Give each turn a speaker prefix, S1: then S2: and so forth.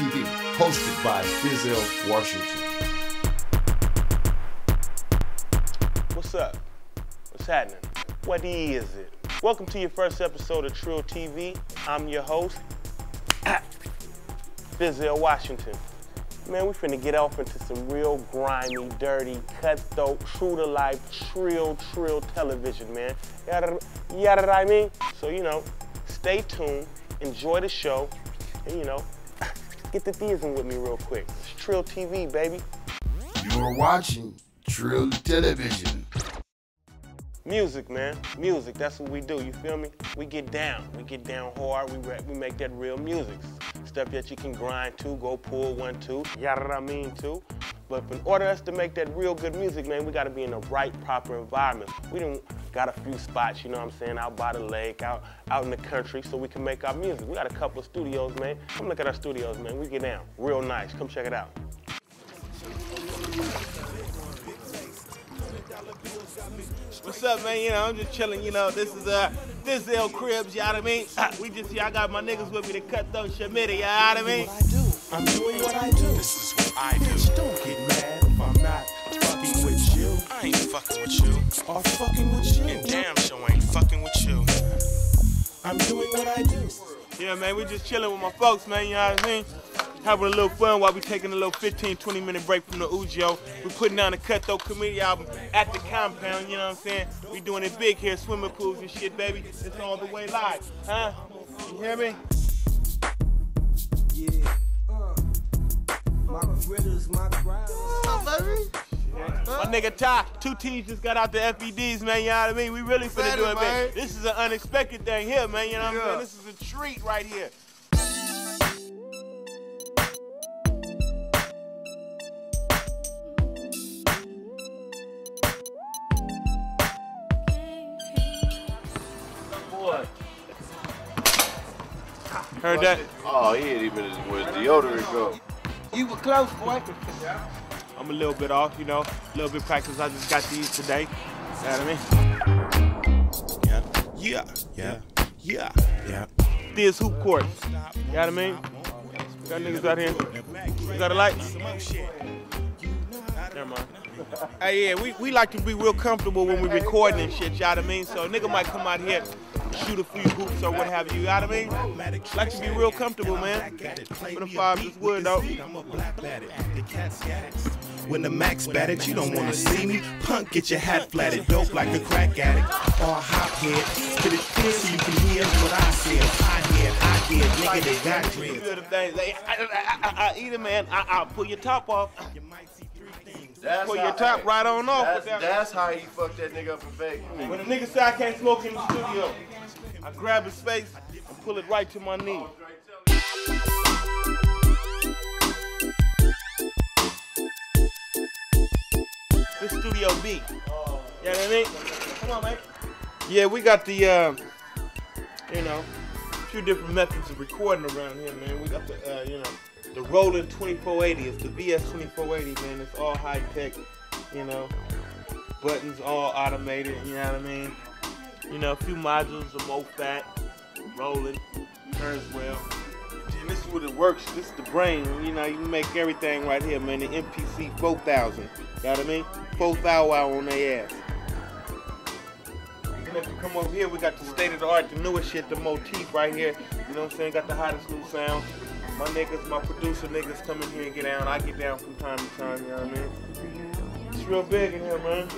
S1: TV, hosted by Thizzelle Washington.
S2: What's up? What's happening? What is it? Welcome to your first episode of Treal TV. I'm your host, Thizzelle Washington. Man, we finna get off into some real grimy, dirty, cutthroat, true to life, treal, treal television, man. You know what I mean? So, you know, stay tuned, enjoy the show, and, you know, get the theism with me real quick. It's Treal TV, baby.
S1: You are watching Treal Television.
S2: Music, man. Music, that's what we do, you feel me? We get down. We get down hard. We, rap, we make that real music. Stuff that you can grind to, go pull one, two, yada I mean, too. But in order us to make that real good music, man, we gotta be in the right, proper environment. We done got a few spots, you know what I'm saying, out by the lake, out, out in the country, so we can make our music. We got a couple of studios, man. Come look at our studios, man. We get down. Real nice. Come check it out. What's up, man? You know, I'm just chilling. You know, this is uh, this is L Cribs. You know what I mean? we just, y'all got my niggas with me to cut those Shamita. You know what I mean?
S3: I'm doing what I do.
S4: This is what I do. I ain't fucking with you.
S3: or fucking with you.
S4: And damn sure ain't fucking with you.
S3: I'm doing what I do.
S2: Yeah, man, we just chilling with my folks, man. You know what I mean? Having a little fun while we taking a little 15, 20 minute break from the Ujo. We putting down the Cutthroat Comedy album at the compound, you know what I'm saying? We doing it big here, swimming pools and shit, baby. It's all the way live, huh? You hear me?
S5: Yeah. Uh, my critters, my crowd.
S2: My nigga Ty, two T's just got out the FEDs, man. You know what I mean? We really finna do it, man.
S6: man.
S2: This is an unexpected thing here, man. You know what I'm saying? This is a treat right here. Heard that?
S6: Oh, he ain't even where deodorant go.
S5: You were close, boy.
S2: I'm a little bit off, you know. A little bit practice. I just got these today. You know what I mean?
S4: Yeah. Yeah. Yeah. Yeah. Yeah.
S2: This hoop court. You know what I mean? Got niggas out here. You got a light? Never mind. Hey, yeah, we, we like to be real comfortable when we're recording and shit, you know what I mean? So a nigga might come out here, shoot a few hoops or what have you, you know what I mean? Like to be real comfortable, man. For the five, just wood, though.
S7: When the max batted, you don't wanna see me. Punk, get your hat flatted, dope like a crack addict. Or a hop head, spit it clear so you can hear what I said. I hear, I hear, nigga, they got
S2: Few
S7: dreams.
S2: of the things. Hey, I, I, I, I, eat it, man. I, I pull your top off.
S6: That's
S2: Pull your top
S6: hey,
S2: right on off.
S6: That's,
S2: that.
S6: that's how he fucked that nigga up in Vegas.
S2: When a nigga say I can't smoke in the studio, I grab his face and pull it right to my knee. B. You know what I mean? Come on, man. Yeah, we got the, uh, you know, a few different methods of recording around here, man. We got the, uh, you know, the Roland 2480. It's the VS 2480, man. It's all high tech, you know buttons all automated, you know what I mean? You know, a few modules, the MoFat, rolling, turns well. This is what it works, this is the brain, you know, you make everything right here, man, the MPC 4000, you know what I mean? 4000 on their ass. And if you come over here, we got the state of the art, the newest shit, the motif right here, you know what I'm saying? Got the hottest new sounds. My niggas, my producer niggas come in here and get down. I get down from time to time, you know what I mean? It's real big in here, man.